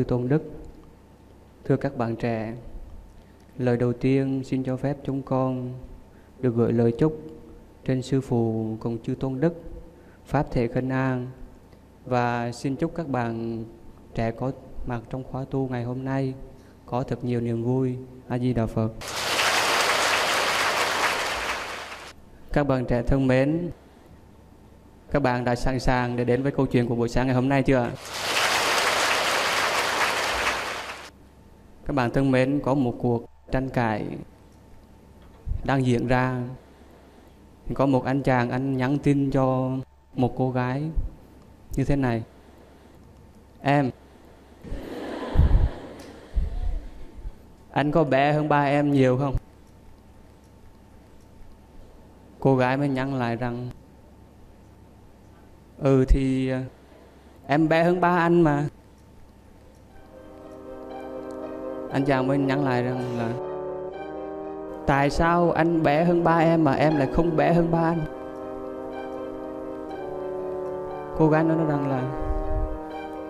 chư tôn đức. Thưa các bạn trẻ, lời đầu tiên xin cho phép chúng con được gửi lời chúc trên sư phụ cùng chư tôn đức, pháp thể khân an và xin chúc các bạn trẻ có mặt trong khóa tu ngày hôm nay có thật nhiều niềm vui. A Di Đà Phật. Các bạn trẻ thân mến, các bạn đã sẵn sàng để đến với câu chuyện của buổi sáng ngày hôm nay chưa? Các bạn thân mến, có một cuộc tranh cãi đang diễn ra. Có một anh chàng anh nhắn tin cho một cô gái như thế này. Em Anh có bé hơn ba em nhiều không? Cô gái mới nhắn lại rằng Ừ thì em bé hơn ba anh mà Anh chàng mới nhắn lại rằng là, Tại sao anh bé hơn ba em mà em lại không bé hơn ba anh Cô gái nói rằng là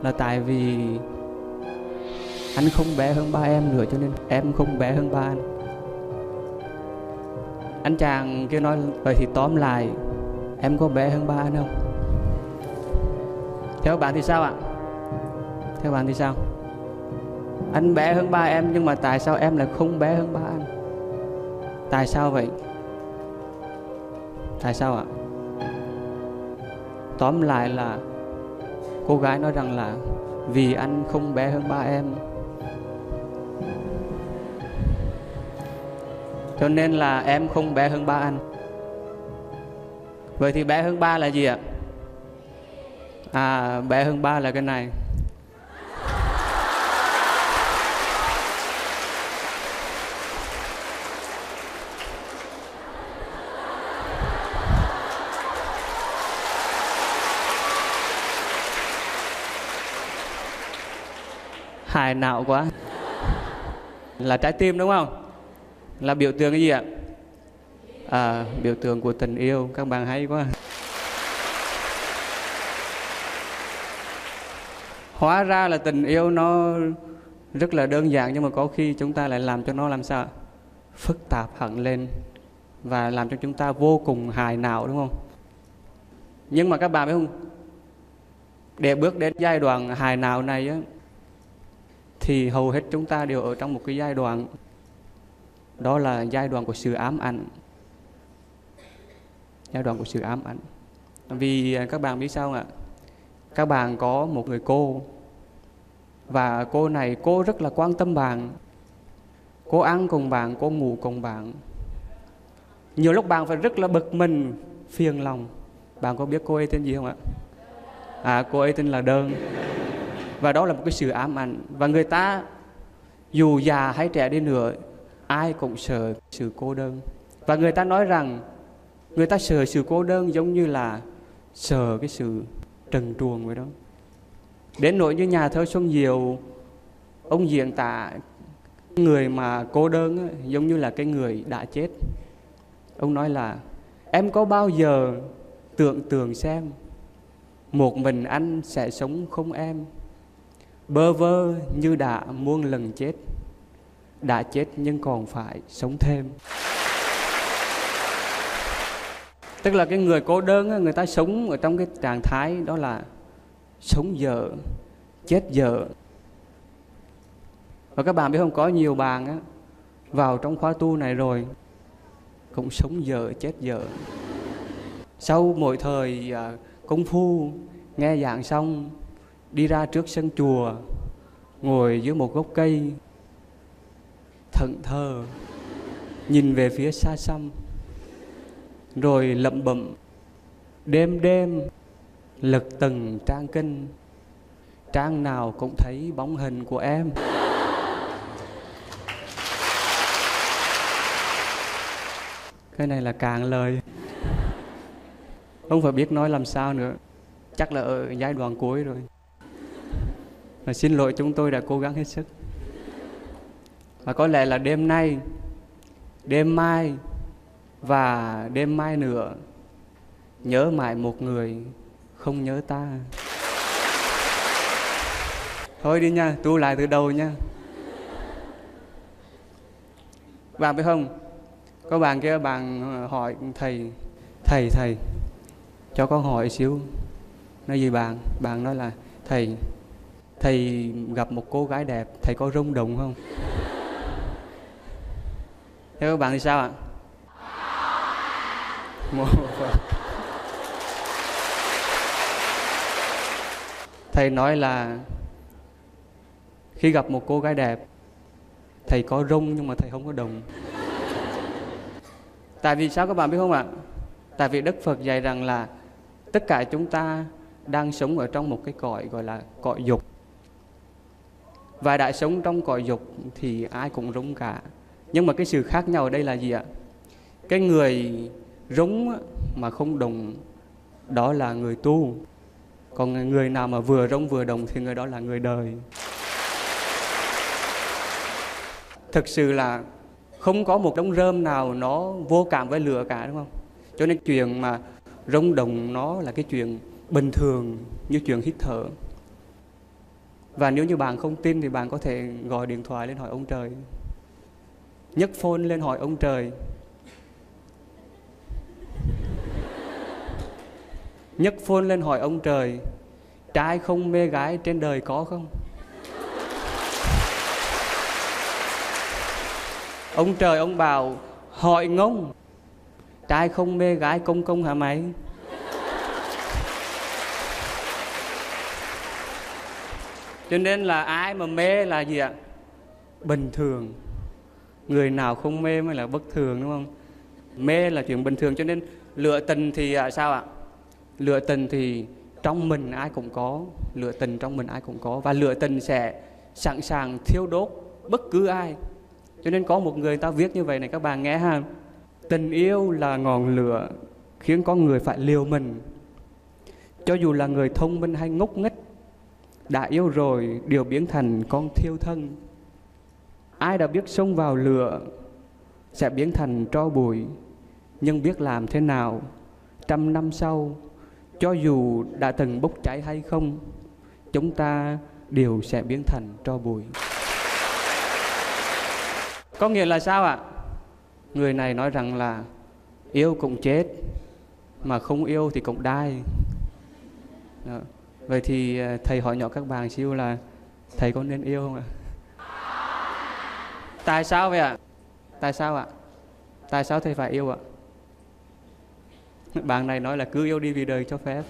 Là tại vì Anh không bé hơn ba em nữa cho nên em không bé hơn ba anh Anh chàng kia nói, Vậy thì tóm lại, Em có bé hơn ba anh không theo bạn thì sao ạ? Theo bạn thì sao? Anh bé hơn ba em, nhưng mà tại sao em lại không bé hơn ba anh? Tại sao vậy? Tại sao ạ? Tóm lại là cô gái nói rằng là vì anh không bé hơn ba em cho nên là em không bé hơn ba anh vậy thì bé hơn ba là gì ạ à bé hơn ba là cái này hài nạo quá. Là trái tim đúng không? Là biểu tượng cái gì ạ? À, biểu tượng của tình yêu. Các bạn hay quá. Hóa ra là tình yêu nó rất là đơn giản nhưng mà có khi chúng ta lại làm cho nó làm sao phức tạp hẳn lên và làm cho chúng ta vô cùng hài não đúng không? Nhưng mà các bạn biết không? Để bước đến giai đoạn hài não này á thì hầu hết chúng ta đều ở trong một cái giai đoạn, đó là giai đoạn của sự ám ảnh. Giai đoạn của sự ám ảnh. Vì à, các bạn biết sao không ạ? Các bạn có một người cô, và cô này cô rất là quan tâm bạn. Cô ăn cùng bạn, cô ngủ cùng bạn. Nhiều lúc bạn phải rất là bực mình, phiền lòng. Bạn có biết cô ấy tên gì không ạ? À cô ấy tên là đơn và đó là một cái sự ám ảnh. Và người ta dù già hay trẻ đi nữa ai cũng sợ sự cô đơn. Và người ta nói rằng người ta sợ sự cô đơn giống như là sợ cái sự trần truồng vậy đó. Đến nỗi như nhà thơ xuân diệu ông diễn tả người mà cô đơn ấy, giống như là cái người đã chết. Ông nói là em có bao giờ tưởng tượng xem một mình anh sẽ sống không em? Bơ vơ như đã muôn lần chết. Đã chết nhưng còn phải sống thêm. Tức là cái người cô đơn người ta sống ở trong cái trạng thái đó là sống dở chết dở. Và các bạn biết không có nhiều bạn á vào trong khóa tu này rồi cũng sống dở chết dở. Sau mỗi thời à, công phu nghe giảng xong đi ra trước sân chùa, ngồi dưới một gốc cây thận thờ, nhìn về phía xa xăm, rồi lẩm bẩm, đêm đêm, lật từng trang kinh, trang nào cũng thấy bóng hình của em. Cái này là càng lời. Không phải biết nói làm sao nữa. Chắc là ở giai đoạn cuối rồi và xin lỗi chúng tôi đã cố gắng hết sức. Và có lẽ là đêm nay, đêm mai và đêm mai nữa, nhớ mãi một người, không nhớ ta. Thôi đi nha, tu lại từ đầu nha. Bạn biết không? Có bạn kia, bạn ờ, hỏi, thầy thầy thầy, cho con hỏi xíu. Nói gì bạn? Bạn nói là, thầy thầy gặp một cô gái đẹp, thầy có rung động không? Theo các bạn thì sao ạ? Thầy nói là khi gặp một cô gái đẹp, thầy có rung nhưng mà thầy không có đồng tại vì sao các bạn biết không ạ? Tại vì đức phật dạy rằng là tất cả chúng ta đang sống ở trong một cái cõi gọi là cõi dục và đã sống trong cõi dục thì ai cũng rúng cả. Nhưng mà cái sự khác nhau ở đây là gì ạ? Cái người rúng mà không đồng, đó là người tu. Còn người nào mà vừa rống vừa đồng thì người đó là người đời. Thực sự là không có một đống rơm nào nó vô cảm với lửa cả, đúng không? Cho nên chuyện mà rống đồng nó là cái chuyện bình thường như chuyện hít thở và nếu như bạn không tin thì bạn có thể gọi điện thoại lên hỏi ông trời. Nhấc phone lên hỏi ông trời. Nhấc phone lên hỏi ông trời, trai không mê gái trên đời có không? Ông trời ông bảo, hỏi ngông, trai không mê gái công công hả mày? Cho nên là ai mà mê là gì ạ? Bình thường. Người nào không mê mới là bất thường, đúng không? Mê là chuyện bình thường. Cho nên lựa tình thì à, sao ạ? Lựa tình thì trong mình ai cũng có. Lựa tình trong mình ai cũng có. Và lựa tình sẽ sẵn sàng thiêu đốt bất cứ ai. Cho nên có một người ta viết như vậy này, các bạn nghe ha. Tình yêu là ngọn lửa khiến con người phải liều mình. Cho dù là người thông minh hay ngốc nghếch đã yêu rồi đều biến thành con thiêu thân. Ai đã biết xông vào lửa sẽ biến thành tro bụi, nhưng biết làm thế nào, trăm năm sau, cho dù đã từng bốc cháy hay không, chúng ta đều sẽ biến thành tro bụi. Có nghĩa là sao ạ? Người này nói rằng là yêu cũng chết, mà không yêu thì cũng đai. Đó vậy thì à, thầy hỏi nhỏ các bạn siêu là thầy có nên yêu không ạ? Tại sao vậy ạ? Tại sao ạ? Tại sao thầy phải yêu ạ? Bạn này nói là cứ yêu đi vì đời cho phép.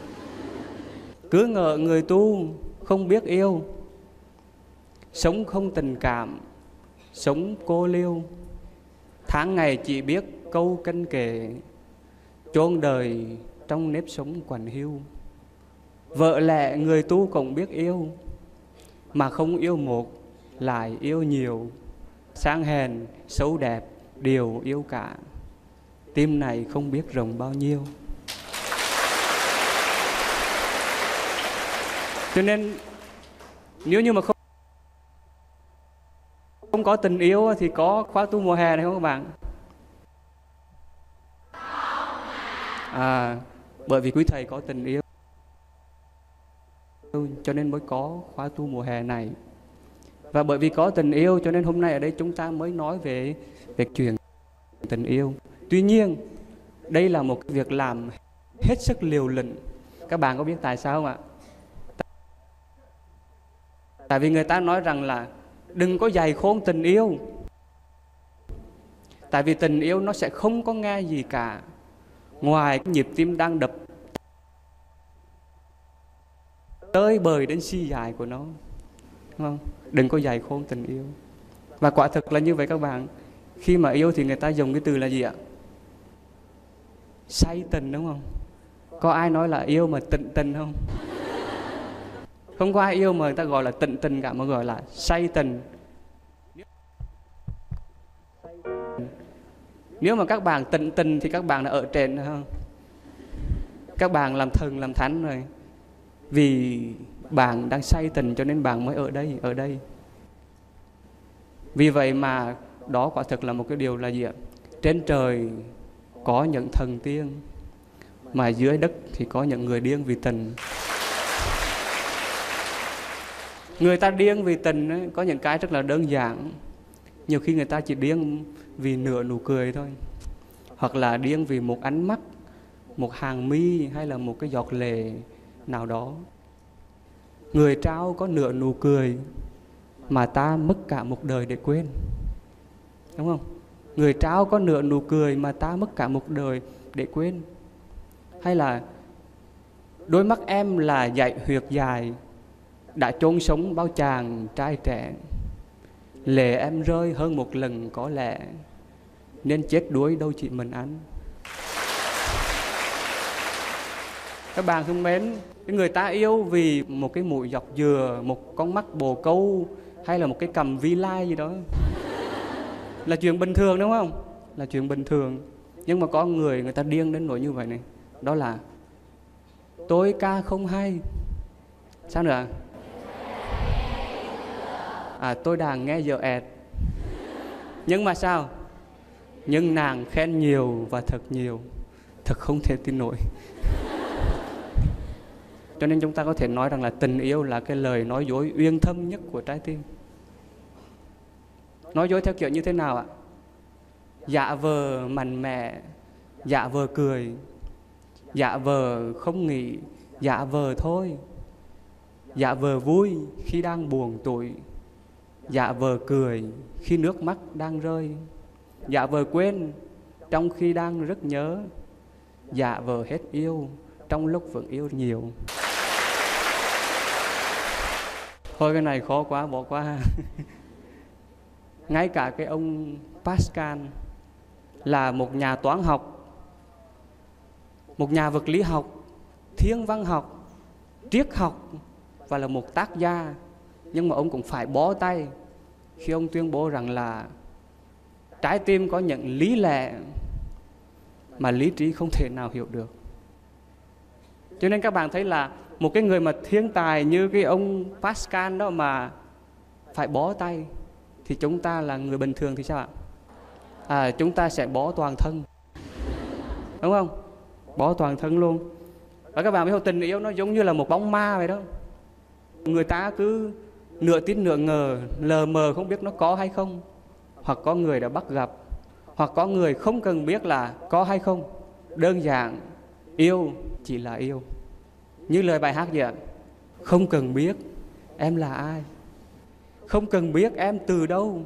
Cứ ngờ người tu không biết yêu, sống không tình cảm, sống cô liêu. Tháng ngày chỉ biết câu cân kể, chôn đời trong nếp sống quằn hiu vợ lẽ người tu cũng biết yêu, mà không yêu một, lại yêu nhiều. Sang hèn, xấu đẹp đều yêu cả. Tim này không biết rộng bao nhiêu. Cho nên, nếu như mà không không có tình yêu thì có khóa tu mùa hè này không các bạn? À bởi vì quý thầy có tình yêu cho nên mới có khóa tu mùa hè này. Và bởi vì có tình yêu cho nên hôm nay ở đây chúng ta mới nói về về chuyện tình yêu. Tuy nhiên, đây là một việc làm hết sức liều lĩnh. Các bạn có biết tại sao không ạ? Tại vì người ta nói rằng là đừng có dày khôn tình yêu. Tại vì tình yêu nó sẽ không có nghe gì cả. Ngoài cái nhịp tim đang đập tơi bời đến si dài của nó, đúng không? Đừng có dài khôn tình yêu. Và quả thực là như vậy các bạn. Khi mà yêu thì người ta dùng cái từ là gì ạ? Say tình, đúng không? Có ai nói là yêu mà tịnh tình không? Không có ai yêu mà người ta gọi là tịnh tình cả, mà gọi là say tình. Nếu mà các bạn tịnh tình thì các bạn đã ở trên không? Các bạn làm thần, làm thánh rồi vì bạn đang say tình cho nên bạn mới ở đây ở đây. Vì vậy mà đó quả thực là một cái điều là gì ạ? Trên trời có những thần tiên mà dưới đất thì có những người điên vì tình. Người ta điên vì tình ấy, có những cái rất là đơn giản. Nhiều khi người ta chỉ điên vì nửa nụ cười thôi hoặc là điên vì một ánh mắt một hàng mi hay là một cái giọt lệ nào đó. Người trao có nửa nụ cười mà ta mất cả một đời để quên. Đúng không? Người trao có nửa nụ cười mà ta mất cả một đời để quên. Hay là đôi mắt em là dạy huyệt dài, đã chôn sống bao chàng trai trẻ. Lệ em rơi hơn một lần có lẽ, nên chết đuối đâu chị mình anh các bạn thân mến người ta yêu vì một cái mũi dọc dừa, một con mắt bồ câu, hay là một cái cầm vi lai gì đó. Là chuyện bình thường, đúng không? Là chuyện bình thường. Nhưng mà có người người ta điên đến nỗi như vậy này. Đó là, tôi ca không hay. Sao nữa? À tôi đang nghe giờ ẹt. Nhưng mà sao? Nhưng nàng khen nhiều và thật nhiều. Thật không thể tin nổi cho nên chúng ta có thể nói rằng là tình yêu là cái lời nói dối uyên thâm nhất của trái tim. Nói dối theo kiểu như thế nào ạ? Dạ vờ mạnh mẽ dạ vờ cười dạ vờ không nghĩ dạ vờ thôi dạ vờ vui khi đang buồn tủi dạ vờ cười khi nước mắt đang rơi dạ vờ quên trong khi đang rất nhớ dạ vờ hết yêu trong lúc vẫn yêu nhiều thôi, cái này khó quá, bỏ qua. Ngay cả cái ông Pascal là một nhà toán học, một nhà vật lý học, thiên văn học, triết học và là một tác gia. Nhưng mà ông cũng phải bó tay khi ông tuyên bố rằng là trái tim có những lý lẽ mà lý trí không thể nào hiểu được. Cho nên các bạn thấy là một cái người mà thiên tài như cái ông Pascal đó mà phải bó tay thì chúng ta là người bình thường thì sao ạ? À, chúng ta sẽ bó toàn thân. Đúng không? Bó toàn thân luôn. Và các bạn biết không, tình yêu nó giống như là một bóng ma vậy đó. Người ta cứ nửa tin nửa ngờ, lờ mờ không biết nó có hay không. Hoặc có người đã bắt gặp, hoặc có người không cần biết là có hay không. Đơn giản, yêu chỉ là yêu. Như lời bài hát vậy ạ. Không cần biết em là ai. Không cần biết em từ đâu.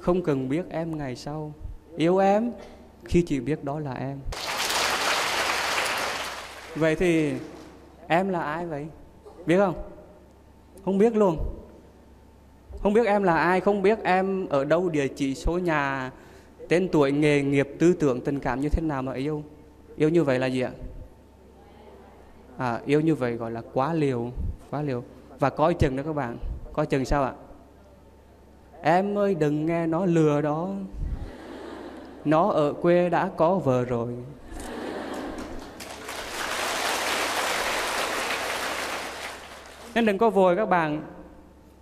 Không cần biết em ngày sau. Yêu em khi chỉ biết đó là em. Vậy thì em là ai vậy? Biết không? Không biết luôn. Không biết em là ai, không biết em ở đâu, địa chỉ, số nhà, tên tuổi, nghề nghiệp, tư tưởng, tình cảm như thế nào mà yêu. Yêu như vậy là gì ạ? À, yêu như vậy gọi là quá liều quá liều. Và coi chừng đó các bạn coi chừng sao ạ? Em ơi đừng nghe nó lừa đó. Nó ở quê đã có vợ rồi. Nên đừng có vội các bạn.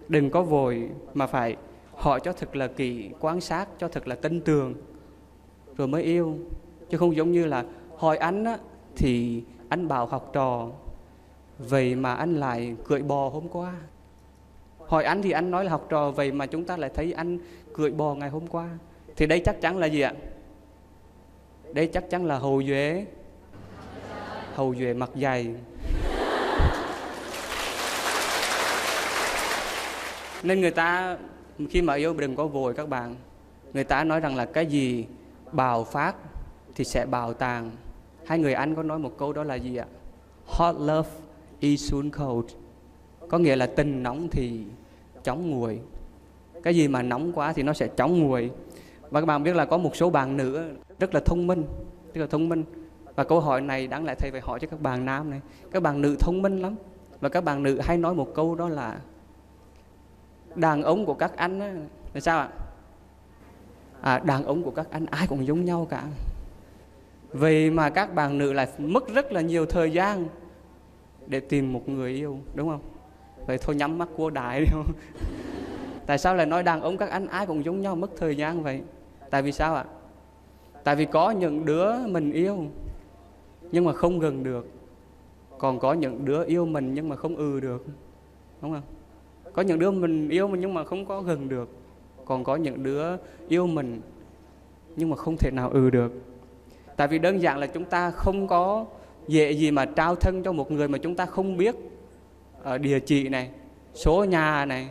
Đừng có vội mà phải hỏi cho thật là kỹ quan sát cho thật là tin tường rồi mới yêu. Chứ không giống như là hỏi anh á thì anh bảo học trò, vậy mà anh lại cưỡi bò hôm qua. Hỏi anh thì anh nói là học trò, vậy mà chúng ta lại thấy anh cưỡi bò ngày hôm qua. Thì đây chắc chắn là gì ạ? Đây chắc chắn là hầu duệ. Hầu duệ mặt dày. Nên người ta, khi mà yêu đừng có vội các bạn, người ta nói rằng là cái gì bào phát thì sẽ bào tàng hai người anh có nói một câu đó là gì ạ? Hot love is soon cold. Có nghĩa là tình nóng thì chóng nguội cái gì mà nóng quá thì nó sẽ chóng nguội và các bạn biết là có một số bạn nữ rất là thông minh rất là thông minh. Và câu hỏi này đáng lẽ thầy phải hỏi cho các bạn nam này. Các bạn nữ thông minh lắm. Và các bạn nữ hay nói một câu đó là đàn ông của các anh á, là sao ạ? À, đàn ông của các anh ai cũng giống nhau cả vậy mà các bạn nữ lại mất rất là nhiều thời gian để tìm một người yêu, đúng không? Vậy thôi nhắm mắt cua đại đi. Không tại sao lại nói đàn ông các anh ai cũng giống nhau mất thời gian vậy? Tại vì sao ạ? Tại vì có những đứa mình yêu nhưng mà không gần được. Còn có những đứa yêu mình nhưng mà không ừ được, đúng không? Có những đứa mình yêu mình nhưng mà không có gần được. Còn có những đứa yêu mình nhưng mà không thể nào ừ được tại vì đơn giản là chúng ta không có dễ gì mà trao thân cho một người mà chúng ta không biết ở địa chỉ này, số nhà này,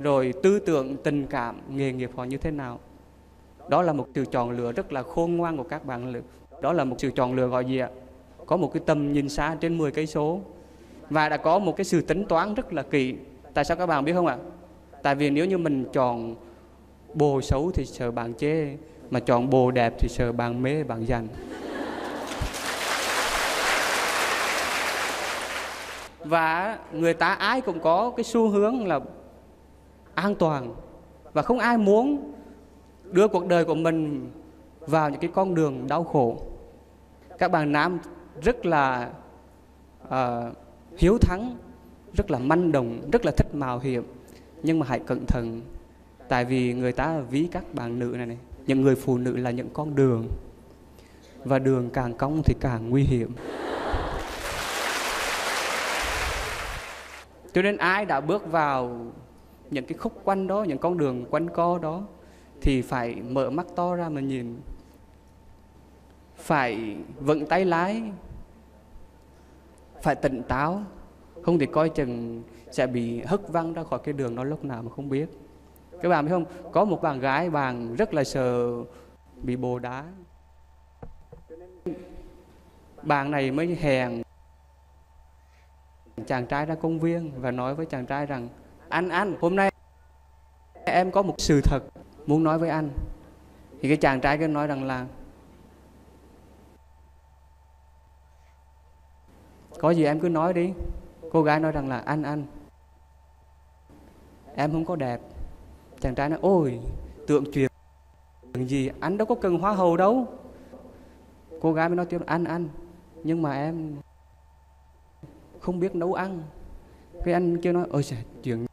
rồi tư tưởng, tình cảm, nghề nghiệp họ như thế nào. Đó là một sự chọn lựa rất là khôn ngoan của các bạn đó là một sự chọn lựa gọi gì ạ? Có một cái tầm nhìn xa trên 10 cây số. Và đã có một cái sự tính toán rất là kỹ. Tại sao các bạn biết không ạ? Tại vì nếu như mình chọn bồ xấu thì sợ bạn chê mà chọn bồ đẹp thì sợ bạn mê bạn dành và người ta ai cũng có cái xu hướng là an toàn. Và không ai muốn đưa cuộc đời của mình vào những cái con đường đau khổ. Các bạn nam rất là uh, hiếu thắng rất là manh động rất là thích mạo hiểm. Nhưng mà hãy cẩn thận tại vì người ta ví các bạn nữ này này những người phụ nữ là những con đường. Và đường càng cong thì càng nguy hiểm. Cho nên ai đã bước vào những cái khúc quanh đó, những con đường quanh co đó, thì phải mở mắt to ra mà nhìn. Phải vững tay lái. Phải tỉnh táo. Không thì coi chừng sẽ bị hất văng ra khỏi cái đường đó lúc nào mà không biết các bạn biết không? Có một bạn gái, bạn rất là sợ bị bồ đá. Bạn này mới hèn chàng trai ra công viên và nói với chàng trai rằng, anh anh, hôm nay em có một sự thật muốn nói với anh. Thì cái chàng trai cứ nói rằng là, có gì em cứ nói đi. Cô gái nói rằng là, anh anh, em không có đẹp chàng trai nói ôi tượng chuyện gì? Anh đâu có cần hoa hậu đâu. Cô gái mới nói tiếp anh anh nhưng mà em không biết nấu ăn. Cái anh kêu nói ôi chuyện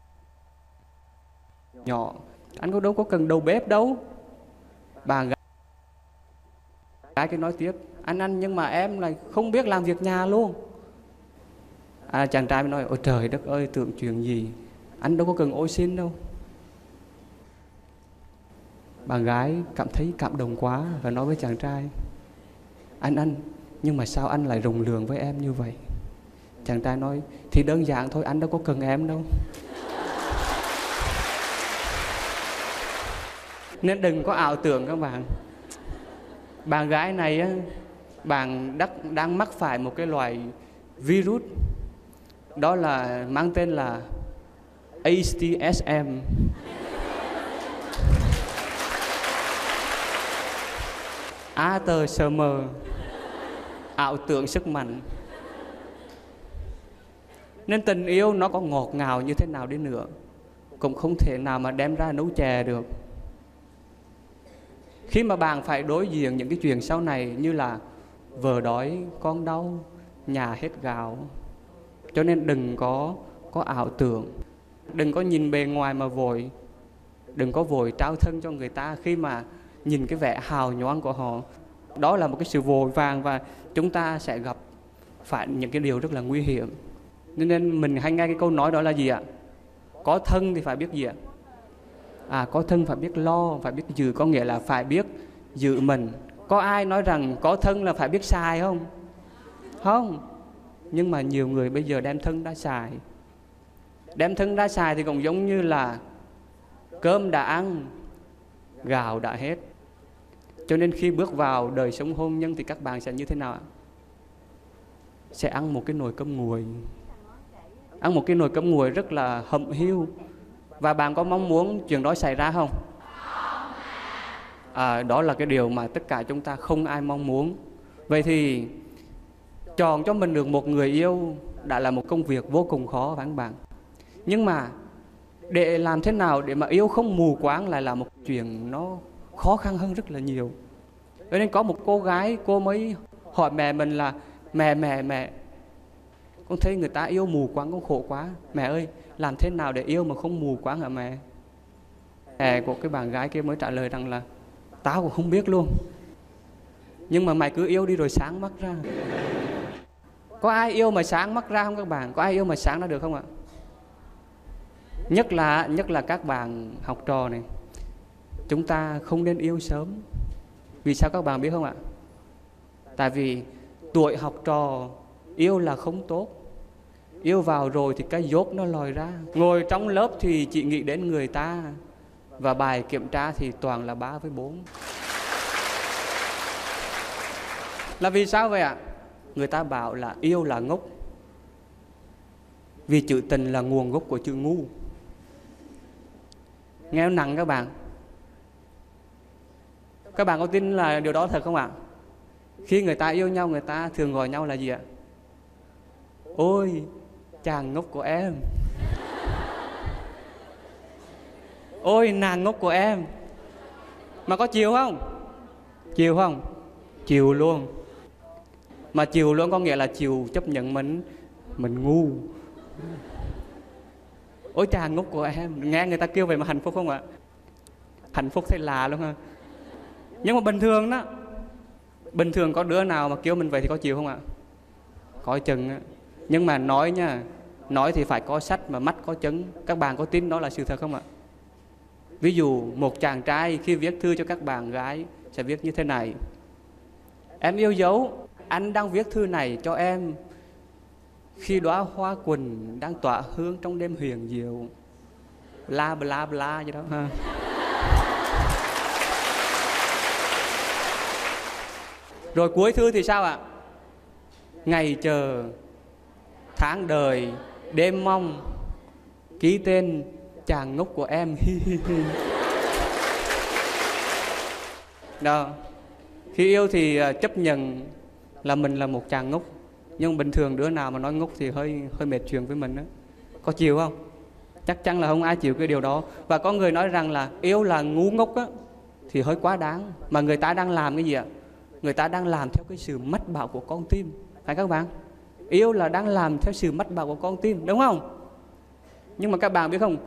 nhỏ anh có đâu có cần đầu bếp đâu. Bà gái cái cái nói tiếp anh anh nhưng mà em lại không biết làm việc nhà luôn. À, chàng trai mới nói ôi trời đất ơi tưởng chuyện gì? Anh đâu có cần ô xin đâu bà gái cảm thấy cảm động quá và nói với chàng trai anh anh nhưng mà sao anh lại rùng lường với em như vậy? Chàng trai nói thì đơn giản thôi anh đâu có cần em đâu. Nên đừng có ảo tưởng các bạn. Bạn gái này á bạn đắc, đang mắc phải một cái loại virus đó là mang tên là ATSM A tờ sơ mơ ảo tưởng sức mạnh. Nên tình yêu nó có ngọt ngào như thế nào đi nữa, cũng không thể nào mà đem ra nấu chè được. Khi mà bạn phải đối diện những cái chuyện sau này như là vợ đói, con đau, nhà hết gạo. Cho nên đừng có có ảo tưởng. Đừng có nhìn bề ngoài mà vội. Đừng có vội trao thân cho người ta khi mà nhìn cái vẻ hào nhoáng của họ. Đó là một cái sự vội vàng và chúng ta sẽ gặp phải những cái điều rất là nguy hiểm. Nên mình hay nghe cái câu nói đó là gì ạ? Có thân thì phải biết gì ạ? À có thân phải biết lo, phải biết giữ. Có nghĩa là phải biết giữ mình. Có ai nói rằng có thân là phải biết xài không? Không. Nhưng mà nhiều người bây giờ đem thân ra xài. Đem thân ra xài thì cũng giống như là cơm đã ăn, gạo đã hết cho nên khi bước vào đời sống hôn nhân thì các bạn sẽ như thế nào ạ? Sẽ ăn một cái nồi cơm nguội. Ăn một cái nồi cơm nguội rất là hậm hiu. Và bạn có mong muốn chuyện đó xảy ra không? À, đó là cái điều mà tất cả chúng ta không ai mong muốn. Vậy thì chọn cho mình được một người yêu đã là một công việc vô cùng khó phải không bạn? Nhưng mà để làm thế nào để mà yêu không mù quáng lại là một chuyện nó khó khăn hơn rất là nhiều. Cho nên có một cô gái, cô mới hỏi mẹ mình là, mẹ mẹ mẹ, con thấy người ta yêu mù quáng, con khổ quá. Mẹ ơi, làm thế nào để yêu mà không mù quáng hả mẹ? Mẹ của cái bạn gái kia mới trả lời rằng là, tao cũng không biết luôn. Nhưng mà mày cứ yêu đi rồi sáng mắt ra. Có ai yêu mà sáng mắt ra không các bạn? Có ai yêu mà sáng ra được không ạ? Nhất là nhất là các bạn học trò này chúng ta không nên yêu sớm. Vì sao các bạn biết không ạ? Tại vì tuổi học trò, yêu là không tốt. Yêu vào rồi thì cái dốt nó lòi ra. Ngồi trong lớp thì chị nghĩ đến người ta. Và bài kiểm tra thì toàn là 3 với 4 là vì sao vậy ạ? Người ta bảo là yêu là ngốc. Vì chữ tình là nguồn gốc của chữ ngu. Nghe nặng các bạn các bạn có tin là điều đó thật không ạ? Khi người ta yêu nhau, người ta thường gọi nhau là gì ạ? Ôi, chàng ngốc của em. Ôi, nàng ngốc của em. Mà có chiều không? Chiều không? Chiều luôn. Mà chiều luôn có nghĩa là chiều chấp nhận mình mình ngu. Ôi, chàng ngốc của em. Nghe người ta kêu vậy mà hạnh phúc không ạ? Hạnh phúc thấy lạ luôn ha nhưng mà bình thường đó, bình thường có đứa nào mà kêu mình vậy thì có chịu không ạ? Có chừng á. Nhưng mà nói nha, nói thì phải có sách mà mắt có chứng các bạn có tin đó là sự thật không ạ? Ví dụ một chàng trai khi viết thư cho các bạn gái sẽ viết như thế này. Em yêu dấu, anh đang viết thư này cho em. Khi đóa hoa quỳnh đang tỏa hương trong đêm huyền diệu. La bla bla gì đó, ha. Rồi cuối thư thì sao ạ? Ngày chờ tháng đời, đêm mong, ký tên chàng ngốc của em. Đó. Khi yêu thì à, chấp nhận là mình là một chàng ngốc. Nhưng bình thường đứa nào mà nói ngốc thì hơi hơi mệt chuyện với mình đó có chịu không? Chắc chắn là không ai chịu cái điều đó. Và có người nói rằng là yêu là ngu ngốc á, thì hơi quá đáng. Mà người ta đang làm cái gì ạ? Người ta đang làm theo cái sự mất bảo của con tim. Phải các bạn? Yêu là đang làm theo sự mất bảo của con tim, đúng không? Nhưng mà các bạn biết không?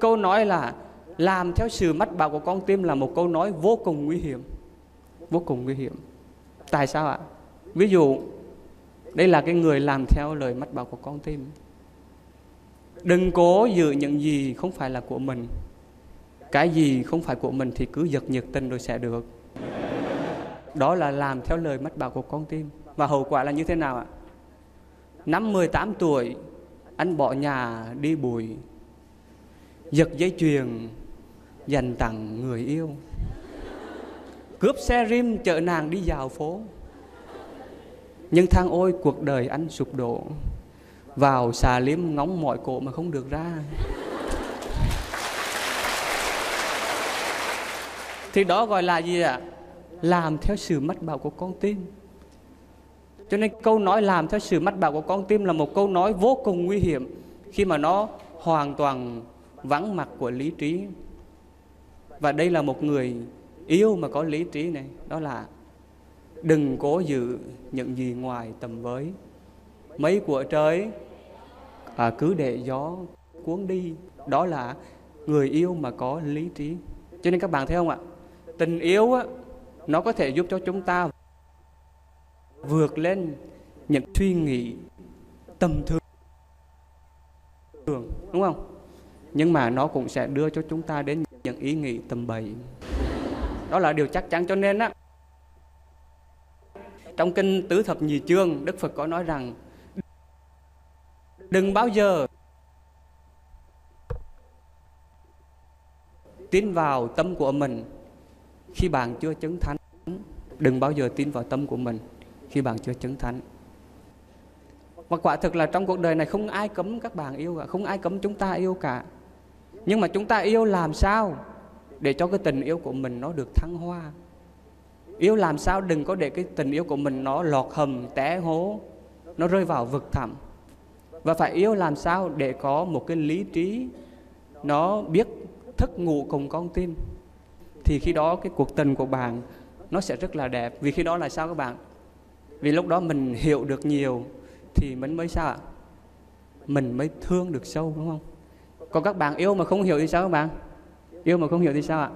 Câu nói là làm theo sự mất bảo của con tim là một câu nói vô cùng nguy hiểm. Vô cùng nguy hiểm. Tại sao ạ? Ví dụ, đây là cái người làm theo lời mất bảo của con tim. Đừng cố giữ những gì không phải là của mình. Cái gì không phải của mình thì cứ giật nhiệt tình rồi sẽ được đó là làm theo lời mất bảo của con tim. Và hậu quả là như thế nào ạ? Năm 18 tuổi, anh bỏ nhà đi bụi, giật dây chuyền, dành tặng người yêu. Cướp xe rim chở nàng đi dạo phố. Nhưng thang ôi, cuộc đời anh sụp đổ. Vào xà liếm ngóng mọi cổ mà không được ra. Thì đó gọi là gì ạ? Làm theo sự mách bảo của con tim. Cho nên câu nói làm theo sự mách bảo của con tim là một câu nói vô cùng nguy hiểm khi mà nó hoàn toàn vắng mặt của lý trí. Và đây là một người yêu mà có lý trí này đó là đừng cố giữ những gì ngoài tầm với. Mấy của trời à, cứ để gió cuốn đi đó là người yêu mà có lý trí. Cho nên các bạn thấy không ạ? Tình yêu á, nó có thể giúp cho chúng ta vượt lên những suy nghĩ tầm thường đúng không? Nhưng mà nó cũng sẽ đưa cho chúng ta đến những ý nghĩ tầm bậy. Đó là điều chắc chắn cho nên á, trong kinh tứ thập nhị chương, đức phật có nói rằng, đừng bao giờ tin vào tâm của mình khi bạn chưa chứng thánh đừng bao giờ tin vào tâm của mình. Khi bạn chưa chứng thánh và quả thực là trong cuộc đời này không ai cấm các bạn yêu cả, không ai cấm chúng ta yêu cả. Nhưng mà chúng ta yêu làm sao để cho cái tình yêu của mình nó được thăng hoa? Yêu làm sao đừng có để cái tình yêu của mình nó lọt hầm, té hố, nó rơi vào vực thẳm. Và phải yêu làm sao để có một cái lý trí nó biết thức ngủ cùng con tim thì khi đó cái cuộc tình của bạn nó sẽ rất là đẹp. Vì khi đó là sao các bạn? Vì lúc đó mình hiểu được nhiều thì mình mới sao ạ? Mình mới thương được sâu, đúng không? Còn các bạn yêu mà không hiểu thì sao các bạn? Yêu mà không hiểu thì sao ạ?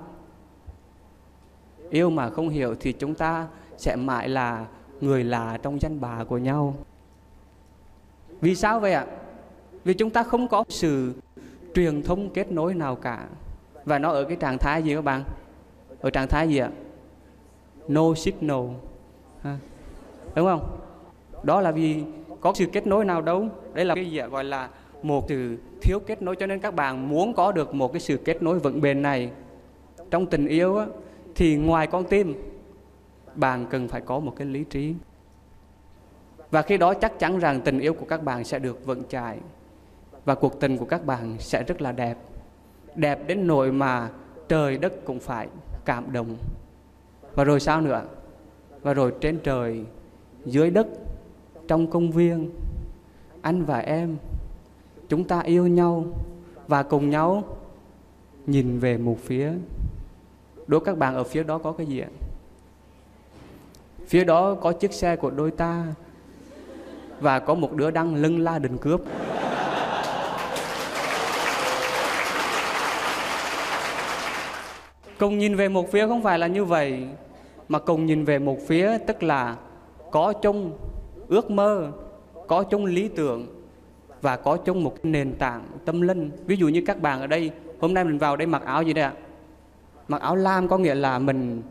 Yêu mà không hiểu thì chúng ta sẽ mãi là người lạ trong danh bà của nhau. Vì sao vậy ạ? Vì chúng ta không có sự truyền thông kết nối nào cả. Và nó ở cái trạng thái gì các bạn? Ở trạng thái gì ạ? No signal. Ha. đúng không? Đó là vì có sự kết nối nào đâu. Đây là cái gì ạ? Gọi là một từ thiếu kết nối. Cho nên các bạn muốn có được một cái sự kết nối vững bền này trong tình yêu á, thì ngoài con tim bạn cần phải có một cái lý trí. Và khi đó chắc chắn rằng tình yêu của các bạn sẽ được vững chãi và cuộc tình của các bạn sẽ rất là đẹp. Đẹp đến nỗi mà trời đất cũng phải cảm động. Và rồi sao nữa? Và rồi trên trời, dưới đất, trong công viên, anh và em, chúng ta yêu nhau và cùng nhau nhìn về một phía. Đối các bạn ở phía đó có cái gì ạ? Phía đó có chiếc xe của đôi ta và có một đứa đang lưng la đình cướp. Cùng nhìn về một phía không phải là như vậy, mà cùng nhìn về một phía tức là có chung ước mơ, có chung lý tưởng và có chung một nền tảng tâm linh. Ví dụ như các bạn ở đây, hôm nay mình vào đây mặc áo gì đây ạ? Mặc áo lam có nghĩa là mình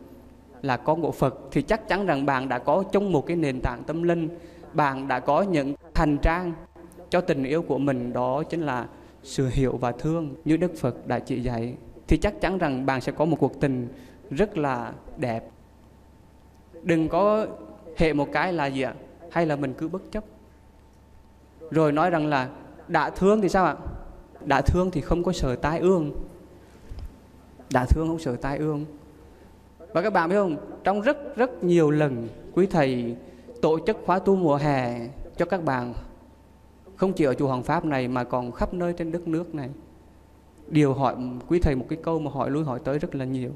là con của Phật. Thì chắc chắn rằng bạn đã có chung một cái nền tảng tâm linh, bạn đã có những hành trang cho tình yêu của mình, đó chính là sự hiểu và thương như Đức Phật đã chỉ dạy thì chắc chắn rằng bạn sẽ có một cuộc tình rất là đẹp. Đừng có hệ một cái là gì ạ? Hay là mình cứ bất chấp. Rồi nói rằng là đã thương thì sao ạ? Đã thương thì không có sợ tai ương. Đã thương không sợ tai ương. Và các bạn biết không, trong rất rất nhiều lần quý thầy tổ chức khóa tu mùa hè cho các bạn, không chỉ ở chùa Hoàng Pháp này mà còn khắp nơi trên đất nước này điều hỏi, quý thầy một cái câu mà hỏi lui hỏi tới rất là nhiều.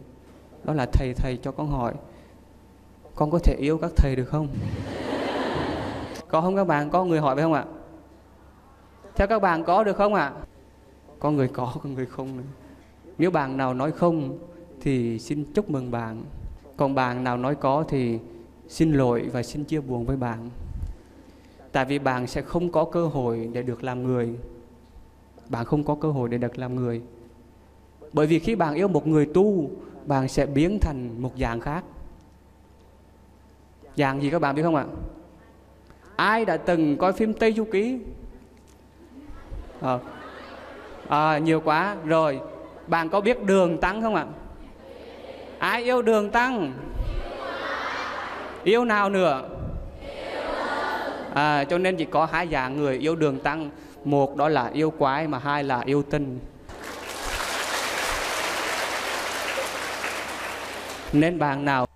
Đó là, thầy thầy cho con hỏi, con có thể yêu các thầy được không? Có không các bạn? Có người hỏi phải không ạ? Theo các bạn có được không ạ? Có người có có người không nữa. Nếu bạn nào nói không thì xin chúc mừng bạn. Còn bạn nào nói có thì xin lỗi và xin chia buồn với bạn. Tại vì bạn sẽ không có cơ hội để được làm người bạn không có cơ hội để được làm người. Bởi vì khi bạn yêu một người tu bạn sẽ biến thành một dạng khác. Dạng gì các bạn biết không ạ? Ai đã từng coi phim tây du ký? À, à, nhiều quá. Rồi bạn có biết đường tăng không ạ? Ai yêu đường tăng? Yêu nào nữa? À, cho nên chỉ có hai dạng người yêu đường tăng một đó là yêu quái mà hai là yêu tinh. Nên bạn nào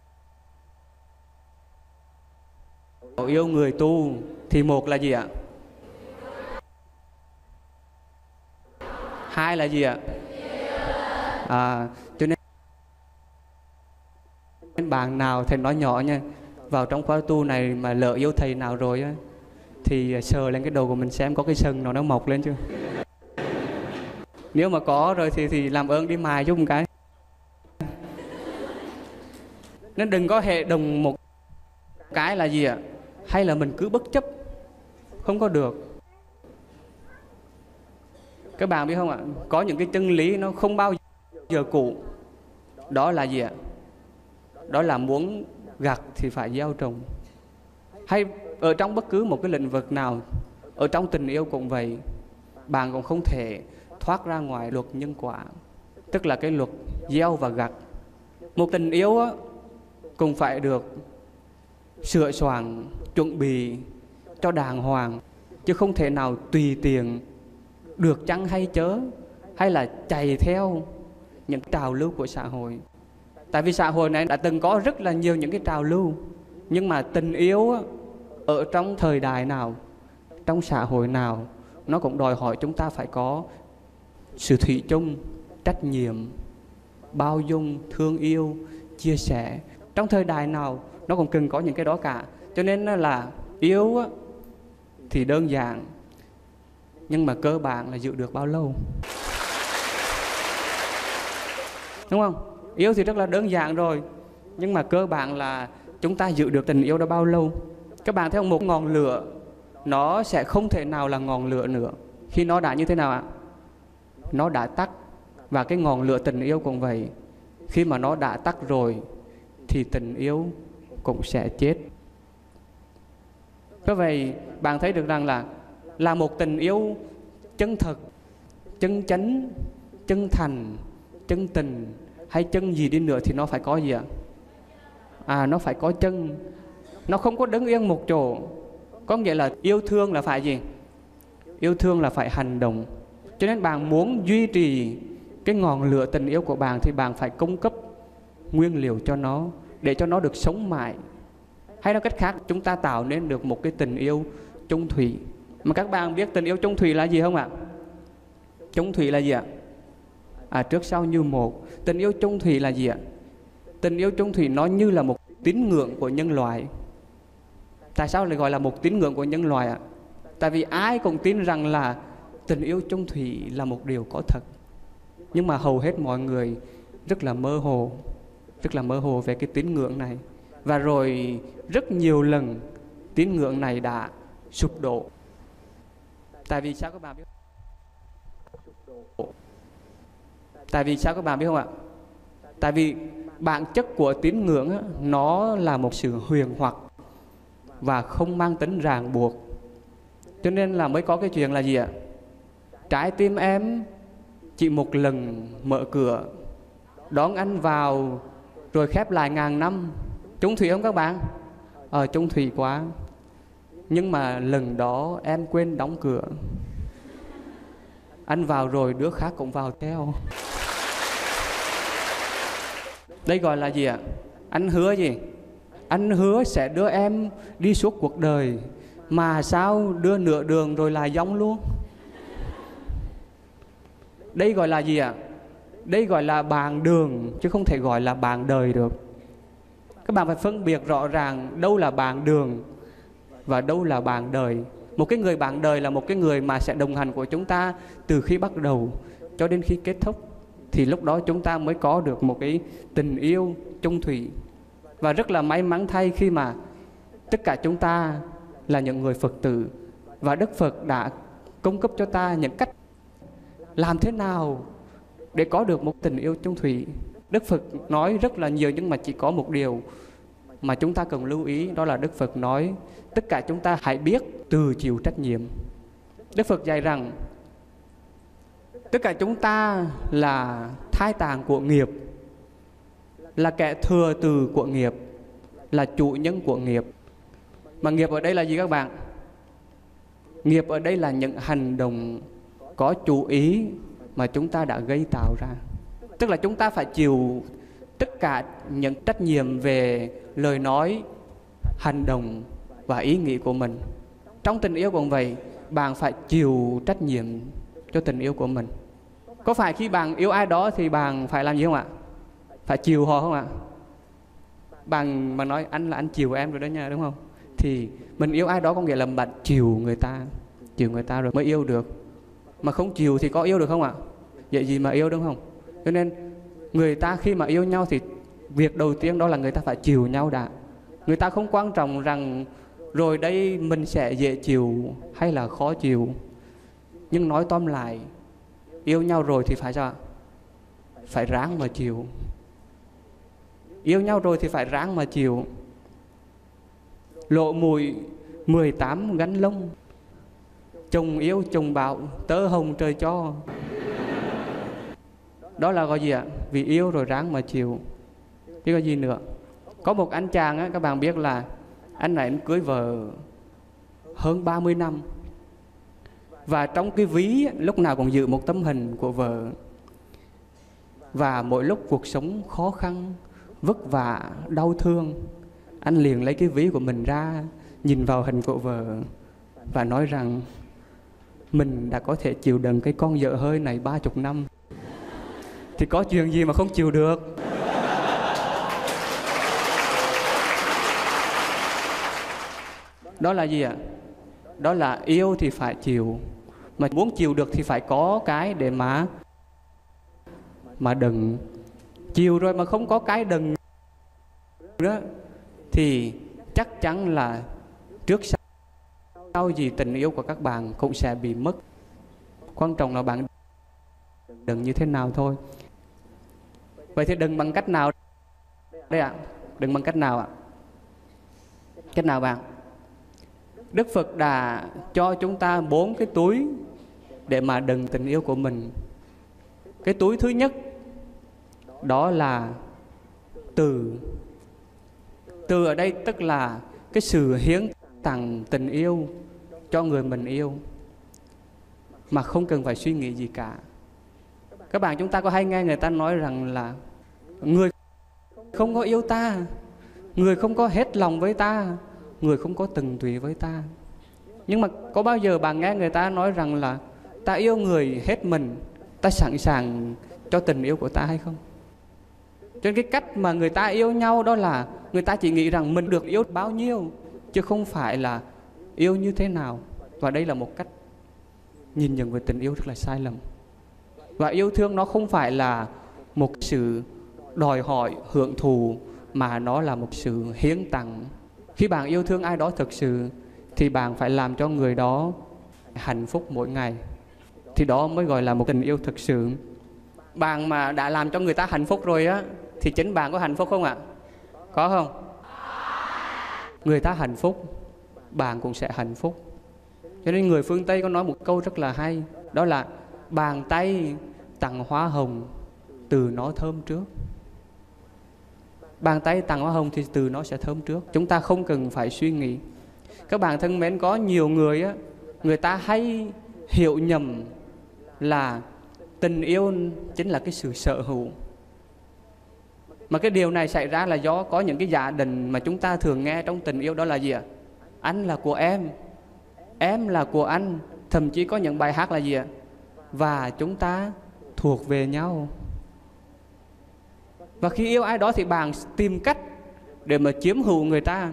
yêu người tu thì một là gì ạ? Hai là gì ạ? À, cho nên bạn nào thầy nói nhỏ nha vào trong khóa tu này mà lỡ yêu thầy nào rồi á thì à, sờ lên cái đầu của mình xem có cái sừng nào nó mọc lên chưa. Nếu mà có rồi thì thì làm ơn đi mài giúp một cái. Nên đừng có hệ đồng một cái là gì ạ? Hay là mình cứ bất chấp. Không có được. Các bạn biết không ạ? Có những cái chân lý nó không bao giờ cũ. Đó là gì ạ? Đó là muốn gặt thì phải gieo trồng. Hay ở trong bất cứ một cái lĩnh vực nào ở trong tình yêu cũng vậy bạn cũng không thể thoát ra ngoài luật nhân quả tức là cái luật gieo và gặt. Một tình yêu á, cũng phải được sửa soạn chuẩn bị cho đàng hoàng chứ không thể nào tùy tiện được chăng hay chớ hay là chạy theo những trào lưu của xã hội. Tại vì xã hội này đã từng có rất là nhiều những cái trào lưu nhưng mà tình yêu ở trong thời đại nào, trong xã hội nào, nó cũng đòi hỏi chúng ta phải có sự thủy chung, trách nhiệm, bao dung, thương yêu, chia sẻ. Trong thời đại nào, nó cũng cần có những cái đó cả. Cho nên là yêu thì đơn giản, nhưng mà cơ bản là giữ được bao lâu? Đúng không? Yêu thì rất là đơn giản rồi, nhưng mà cơ bản là chúng ta giữ được tình yêu đó bao lâu? Các bạn thấy không? Một ngọn lửa, nó sẽ không thể nào là ngọn lửa nữa. Khi nó đã như thế nào ạ? Nó đã tắt. Và cái ngọn lửa tình yêu cũng vậy. Khi mà nó đã tắt rồi, thì tình yêu cũng sẽ chết. Có vậy, bạn thấy được rằng là là một tình yêu chân thật chân chánh, chân thành, chân tình hay chân gì đi nữa thì nó phải có gì ạ? À nó phải có chân nó không có đứng yên một chỗ. Có nghĩa là yêu thương là phải gì? Yêu thương là phải hành động. Cho nên bạn muốn duy trì cái ngọn lửa tình yêu của bạn thì bạn phải cung cấp nguyên liệu cho nó, để cho nó được sống mãi. Hay nói cách khác, chúng ta tạo nên được một cái tình yêu chung thủy. Mà các bạn biết tình yêu chung thủy là gì không ạ? Chung thủy là gì ạ? À trước sau như một. Tình yêu chung thủy là gì ạ? Tình yêu chung thủy nó như là một tín ngưỡng của nhân loại tại sao lại gọi là một tín ngưỡng của nhân loại ạ? Tại vì ai cũng tin rằng là tình yêu chung thủy là một điều có thật. Nhưng mà hầu hết mọi người rất là mơ hồ, rất là mơ hồ về cái tín ngưỡng này. Và rồi rất nhiều lần tín ngưỡng này đã sụp đổ. Tại vì sao các bạn biết tại vì sao các bạn biết không ạ? Tại vì bản chất của tín ngưỡng nó là một sự huyền hoặc và không mang tính ràng buộc. Cho nên là mới có cái chuyện là gì ạ? Trái tim em chỉ một lần mở cửa, đón anh vào rồi khép lại ngàn năm. Trung thủy không các bạn? Ờ trung thủy quá. Nhưng mà lần đó em quên đóng cửa. Anh vào rồi, đứa khác cũng vào theo. Đây gọi là gì ạ? Anh hứa gì? Anh hứa sẽ đưa em đi suốt cuộc đời, mà sao đưa nửa đường rồi là giống luôn? Đây gọi là gì ạ? Đây gọi là bàn đường, chứ không thể gọi là bàn đời được. Các bạn phải phân biệt rõ ràng đâu là bàn đường và đâu là bàn đời. Một cái người bạn đời là một cái người mà sẽ đồng hành của chúng ta từ khi bắt đầu cho đến khi kết thúc, thì lúc đó chúng ta mới có được một cái tình yêu chung thủy và rất là may mắn thay khi mà tất cả chúng ta là những người Phật tử và Đức Phật đã cung cấp cho ta những cách làm thế nào để có được một tình yêu chung thủy. Đức Phật nói rất là nhiều nhưng mà chỉ có một điều mà chúng ta cần lưu ý, đó là Đức Phật nói, tất cả chúng ta hãy biết từ chịu trách nhiệm. Đức Phật dạy rằng, tất cả chúng ta là thai tàng của nghiệp là kẻ thừa từ của nghiệp, là chủ nhân của nghiệp. Mà nghiệp ở đây là gì các bạn? Nghiệp ở đây là những hành động có chủ ý mà chúng ta đã gây tạo ra. Tức là chúng ta phải chịu tất cả những trách nhiệm về lời nói, hành động và ý nghĩ của mình. Trong tình yêu cũng vậy, bạn phải chịu trách nhiệm cho tình yêu của mình. Có phải khi bạn yêu ai đó thì bạn phải làm gì không ạ? Phải chiều họ không ạ? Bằng mà nói anh là anh chiều em rồi đó nha, đúng không? Thì mình yêu ai đó có nghĩa là bạn chiều người ta, chiều người ta rồi mới yêu được. Mà không chiều thì có yêu được không ạ? Vậy gì mà yêu, đúng không? Cho nên người ta khi mà yêu nhau thì việc đầu tiên đó là người ta phải chiều nhau đã. Người ta không quan trọng rằng rồi đây mình sẽ dễ chịu hay là khó chịu. Nhưng nói tóm lại, yêu nhau rồi thì phải sao phải ráng mà chịu yêu nhau rồi thì phải ráng mà chịu. Lộ mùi 18 gắn lông. Chồng yêu, chồng bạo tớ hồng trời cho. Đó là gọi gì ạ? Vì yêu rồi ráng mà chịu. Chứ có gì nữa. Có một anh chàng á, các bạn biết là anh này anh cưới vợ hơn 30 năm. Và trong cái ví lúc nào cũng giữ một tấm hình của vợ. Và mỗi lúc cuộc sống khó khăn vất vả, đau thương. Anh liền lấy cái ví của mình ra, nhìn vào hình của vợ và nói rằng, mình đã có thể chịu đựng cái con vợ hơi này ba chục năm. Thì có chuyện gì mà không chịu được? Đó là gì ạ? Đó là yêu thì phải chịu, mà muốn chịu được thì phải có cái để mà mà đừng chiều rồi mà không có cái đừng đó thì chắc chắn là trước sau, sau gì tình yêu của các bạn cũng sẽ bị mất. Quan trọng là bạn đừng như thế nào thôi. Vậy thì đừng bằng cách nào đây ạ. Đừng bằng cách nào ạ. Cách nào bạn? Đức phật đã cho chúng ta bốn cái túi để mà đừng tình yêu của mình. Cái túi thứ nhất đó là từ. Từ ở đây tức là cái sự hiến tặng tình yêu cho người mình yêu, mà không cần phải suy nghĩ gì cả. Các bạn chúng ta có hay nghe người ta nói rằng là người không có yêu ta, người không có hết lòng với ta, người không có từng tùy với ta. Nhưng mà có bao giờ bạn nghe người ta nói rằng là ta yêu người hết mình, ta sẵn sàng cho tình yêu của ta hay không? Cho nên cái cách mà người ta yêu nhau đó là người ta chỉ nghĩ rằng mình được yêu bao nhiêu, chứ không phải là yêu như thế nào. Và đây là một cách nhìn nhận về tình yêu rất là sai lầm. Và yêu thương nó không phải là một sự đòi hỏi, hưởng thụ, mà nó là một sự hiến tặng. Khi bạn yêu thương ai đó thực sự, thì bạn phải làm cho người đó hạnh phúc mỗi ngày. Thì đó mới gọi là một tình yêu thực sự. Bạn mà đã làm cho người ta hạnh phúc rồi á thì chính bạn có hạnh phúc không ạ? Có không? Người ta hạnh phúc, bạn cũng sẽ hạnh phúc. Cho nên người phương tây có nói một câu rất là hay, đó là bàn tay tặng hoa hồng từ nó thơm trước. Bàn tay tặng hoa hồng thì từ nó sẽ thơm trước. Chúng ta không cần phải suy nghĩ. Các bạn thân mến, có nhiều người á, người ta hay hiểu nhầm là tình yêu chính là cái sự sở hữu mà cái điều này xảy ra là do có những cái giả định mà chúng ta thường nghe trong tình yêu đó là gì ạ? Anh là của em em là của anh thậm chí có những bài hát là gì ạ? Và chúng ta thuộc về nhau. Và khi yêu ai đó thì bạn tìm cách để mà chiếm hữu người ta.